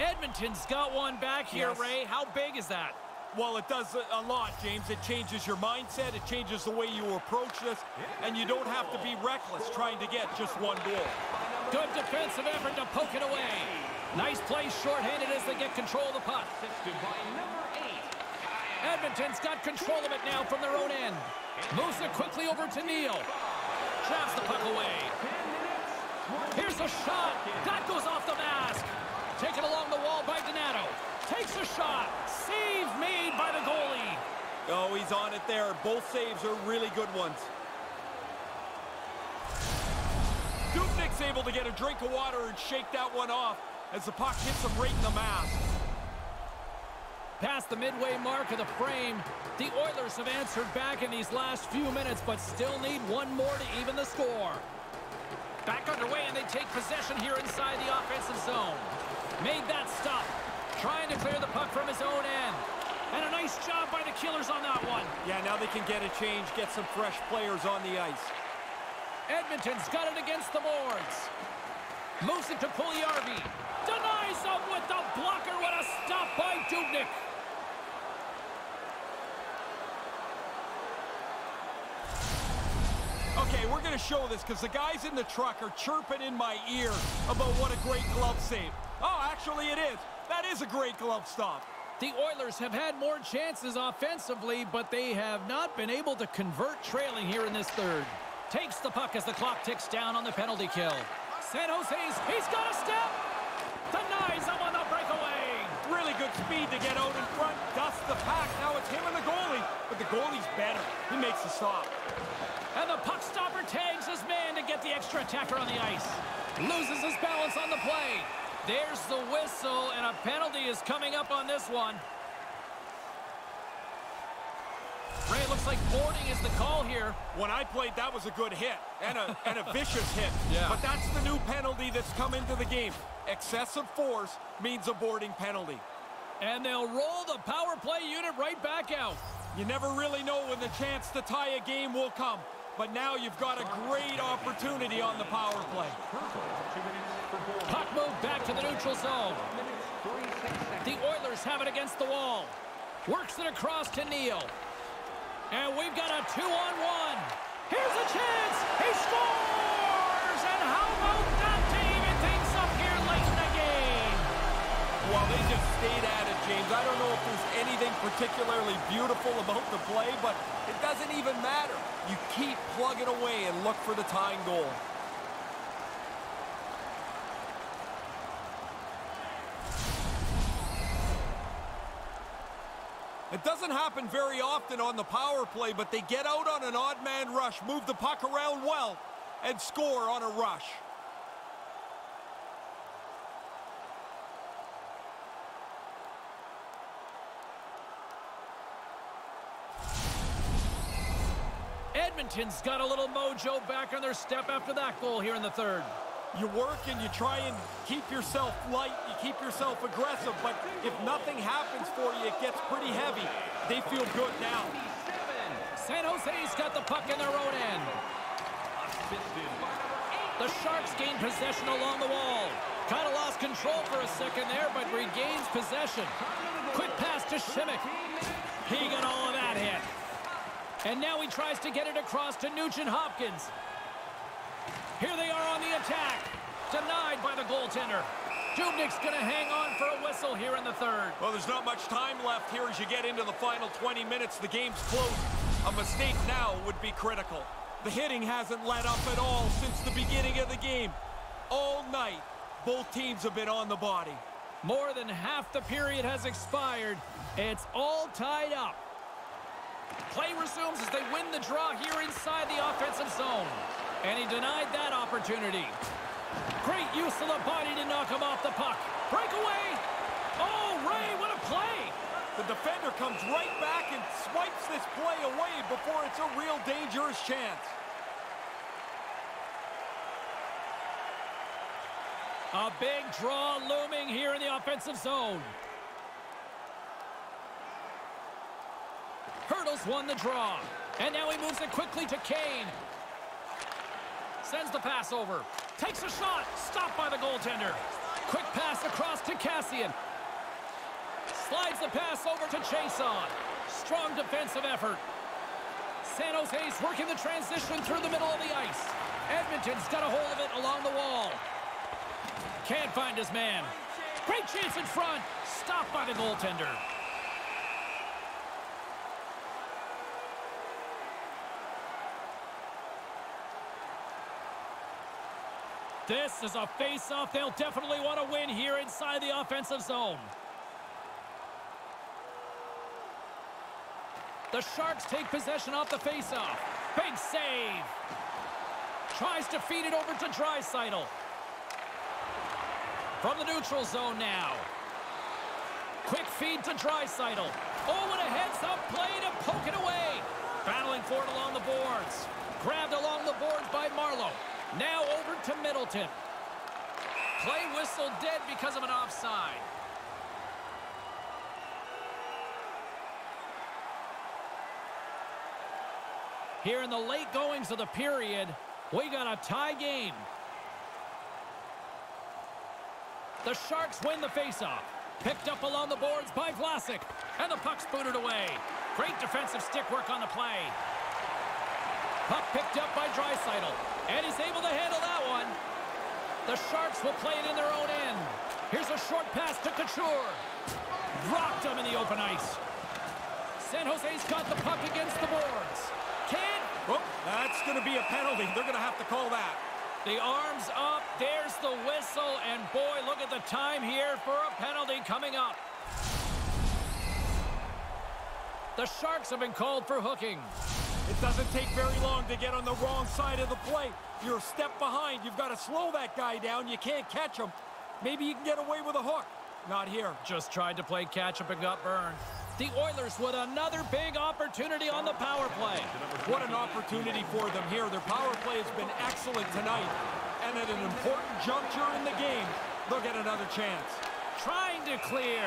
Edmonton's got one back here, Yes. Ray. How big is that? Well, it does a a lot, James. It changes your mindset. It changes the way you approach this. And you don't have to be reckless trying to get just one goal. Good defensive effort to poke it away. Nice play shorthanded as they get control of the puck. Number eight. Edmonton's got control of it now from their own end. Moves it quickly over to Neal. Traps the puck away. Here's a shot. That goes off the mask. Taken along the wall by Donato. Takes a shot. Save made by the goalie. Oh, he's on it there. Both saves are really good ones. Dubnyk's able to get a drink of water and shake that one off as the puck hits him right in the mask. Past the midway mark of the frame, the Oilers have answered back in these last few minutes, but still need one more to even the score. Back underway, and they take possession here inside the offensive zone. Made that stop. Trying to clear the puck from his own end. And a nice job by the Killers on that one. Yeah, now they can get a change, get some fresh players on the ice. Edmonton's got it against the boards. Moves it to Puljujarvi. Denies him with the blocker. What a stop by Dubnyk. Okay, we're going to show this because the guys in the truck are chirping in my ear about what a great glove save. Oh, actually it is. That is a great glove stop. The Oilers have had more chances offensively, but they have not been able to convert trailing here in this third. Takes the puck as the clock ticks down on the penalty kill. San Jose's, he's got a step! Denies him on the breakaway! Really good speed to get out in front, dust the pack. Now it's him and the goalie, but the goalie's better. He makes the stop. And the puck stopper tags his man to get the extra attacker on the ice. Loses his balance on the play. There's the whistle, and a penalty is coming up on this one. Ray, looks like boarding is the call here. When I played, that was a good hit and a, and a (laughs) vicious hit. Yeah. But that's the new penalty that's come into the game. Excessive force means a boarding penalty. And they'll roll the power play unit right back out. You never really know when the chance to tie a game will come. But now you've got a great opportunity on the power play. Puck moved back to the neutral zone. The Oilers have it against the wall. Works it across to Neal. And we've got a two-on-one. Here's a chance. He scores! And how about that to even things up here late in the game? Well, they just stayed James. I don't know if there's anything particularly beautiful about the play, but it doesn't even matter. You keep plugging away and look for the tying goal. It doesn't happen very often on the power play, but they get out on an odd man rush, move the puck around well, and score on a rush. Edmonton's got a little mojo back on their step after that goal here in the third. You work and you try and keep yourself light, you keep yourself aggressive, but if nothing happens for you, it gets pretty heavy. They feel good now. San Jose's got the puck in their own end. Assisted by number eight. The Sharks gain possession along the wall. Kind of lost control for a second there, but regains possession. Quick pass to Simek. He got all of. And now he tries to get it across to Nugent Hopkins. Here they are on the attack. Denied by the goaltender. Dubnyk's going to hang on for a whistle here in the third. Well, there's not much time left here as you get into the final 20 minutes. The game's close. A mistake now would be critical. The hitting hasn't let up at all since the beginning of the game. All night, both teams have been on the body. More than half the period has expired. It's all tied up. Play resumes as they win the draw here inside the offensive zone. And he denied that opportunity. Great use of the body to knock him off the puck. Breakaway! Oh, Ray, what a play! The defender comes right back and swipes this play away before it's a real dangerous chance. A big draw looming here in the offensive zone. Hertl's won the draw. And now he moves it quickly to Kane. Sends the pass over. Takes a shot. Stopped by the goaltender. Quick pass across to Kassian. Slides the pass over to Chiasson. Strong defensive effort. San Jose's working the transition through the middle of the ice. Edmonton's got a hold of it along the wall. Can't find his man. Great chance in front. Stopped by the goaltender. This is a face-off they'll definitely want to win here inside the offensive zone. The Sharks take possession off the face-off. Big save. Tries to feed it over to Draisaitl. From the neutral zone now. Quick feed to Draisaitl. Oh, and a heads-up play to poke it away. Battling for it along the boards. Grabbed along the boards by Marleau. Now over to Middleton. Play whistle dead because of an offside. Here in the late goings of the period, we got a tie game. The Sharks win the faceoff. Picked up along the boards by Vlasic. And the puck's booted away. Great defensive stick work on the play. Puck picked up by Draisaitl. And he's able to handle that one. The Sharks will play it in their own end. Here's a short pass to Couture. Rocked him in the open ice. San Jose's got the puck against the boards. Can Oh, that's going to be a penalty. They're going to have to call that. The arms up. There's the whistle. And boy, look at the time here for a penalty coming up. The Sharks have been called for hooking. It doesn't take very long to get on the wrong side of the plate. You're a step behind. You've got to slow that guy down. You can't catch him. Maybe you can get away with a hook. Not here. Just tried to play catch-up and got burned. The Oilers with another big opportunity on the power play. What an opportunity for them here. Their power play has been excellent tonight. And at an important juncture in the game, they'll get another chance. Trying to clear.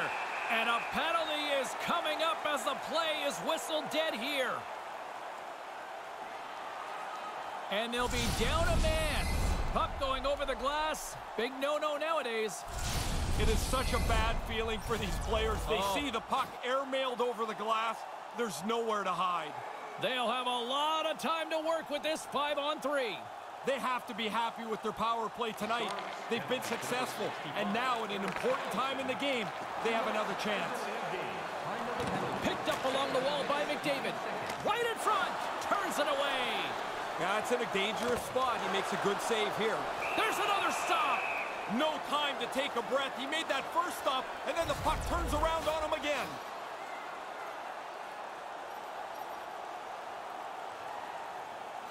And a penalty is coming up as the play is whistled dead here. And they'll be down a man. Puck going over the glass. Big no-no nowadays. It is such a bad feeling for these players. They Oh. see the puck airmailed over the glass. There's nowhere to hide. They'll have a lot of time to work with this five-on-three. They have to be happy with their power play tonight. They've been successful. And now at an important time in the game, they have another chance. Picked up along the wall by McDavid. Right in front. Turns it away. It's in a dangerous spot. He makes a good save here. There's another stop. No time to take a breath. He made that first stop, and then the puck turns around on him again.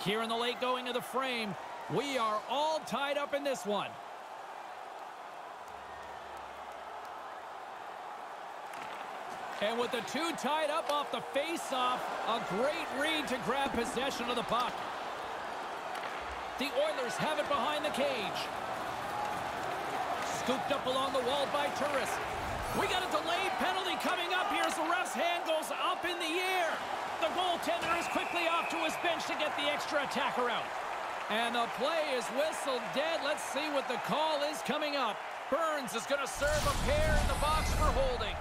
Here in the late going of the frame, we are all tied up in this one. And with the two tied up off the face-off, a great read to grab possession of the puck. The Oilers have it behind the cage. Scooped up along the wall by Turris. We got a delayed penalty coming up here as the ref's hand goes up in the air. The goaltender is quickly off to his bench to get the extra attacker out. And the play is whistled dead. Let's see what the call is coming up. Burns is going to serve a pair in the box for holding.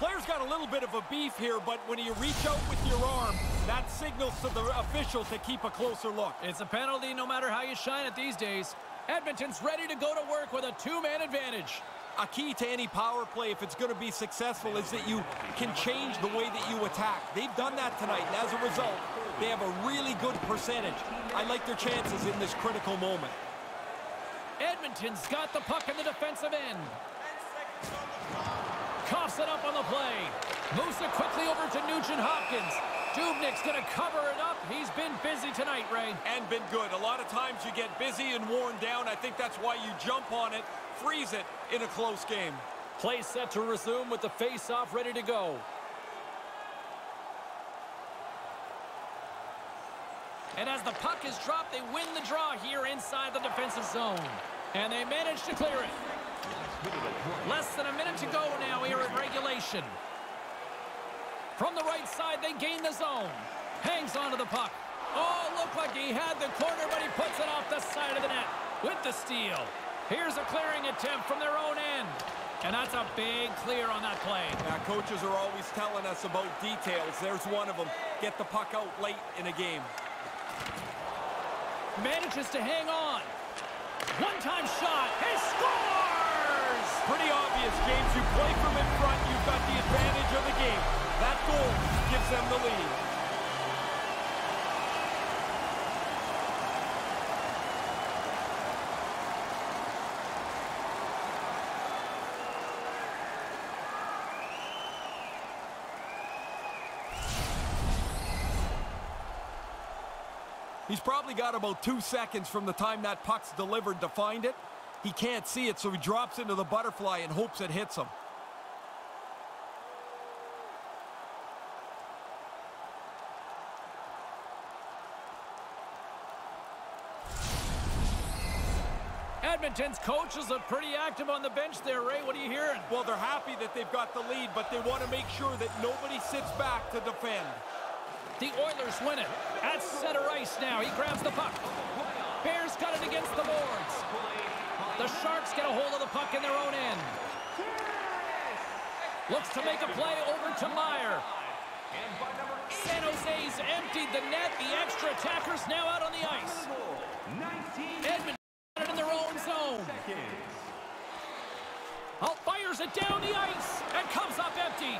Player's got a little bit of a beef here, but when you reach out with your arm, that signals to the official to keep a closer look. It's a penalty no matter how you shine it these days. Edmonton's ready to go to work with a two-man advantage. A key to any power play, if it's going to be successful, is that you can change the way that you attack. They've done that tonight, and as a result, they have a really good percentage. I like their chances in this critical moment. Edmonton's got the puck in the defensive end. Coughs it up on the play. Moves it quickly over to Nugent Hopkins. Dubnyk's going to cover it up. He's been busy tonight, Ray. And been good. A lot of times you get busy and worn down. I think that's why you jump on it, freeze it in a close game. Play set to resume with the face-off ready to go. And as the puck is dropped, they win the draw here inside the defensive zone. And they manage to clear it. Less than a minute to go now here in regulation. From the right side, they gain the zone. Hangs onto the puck. Oh, looked like he had the corner, but he puts it off the side of the net with the steal. Here's a clearing attempt from their own end. And that's a big clear on that play. Yeah, coaches are always telling us about details. There's one of them. Get the puck out late in a game. Manages to hang on. One-time shot. Obvious, James. You play from in front, you've got the advantage of the game. That goal gives them the lead. He's probably got about two seconds from the time that puck's delivered to find it. He can't see it, so he drops into the butterfly and hopes it hits him. Edmonton's coaches are pretty active on the bench there, Ray. What are you hearing? Well, they're happy that they've got the lead, but they want to make sure that nobody sits back to defend. The Oilers win it. At center ice now. He grabs the puck. Bears got it against the boards. The Sharks get a hold of the puck in their own end. Looks to make a play over to Meier. San Jose's emptied the net. The extra attackers now out on the ice. Edmonton in their own zone. Out fires it down the ice and comes up empty.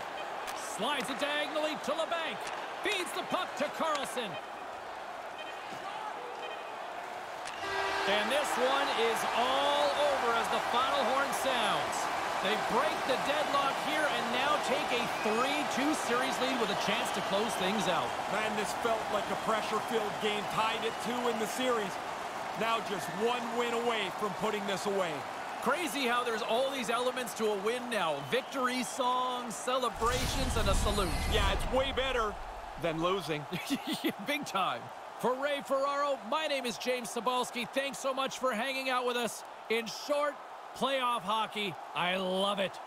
Slides it diagonally to Labanc. Feeds the puck to Karlsson. And this one is all over as the final horn sounds. They break the deadlock here and now take a 3-2 series lead with a chance to close things out. Man, this felt like a pressure-filled game, tied at two in the series. Now just one win away from putting this away. Crazy how there's all these elements to a win now. Victory songs, celebrations, and a salute. Yeah, it's way better than losing. (laughs) Big time. For Ray Ferraro, my name is James Cybulski. Thanks so much for hanging out with us. In short, playoff hockey, I love it.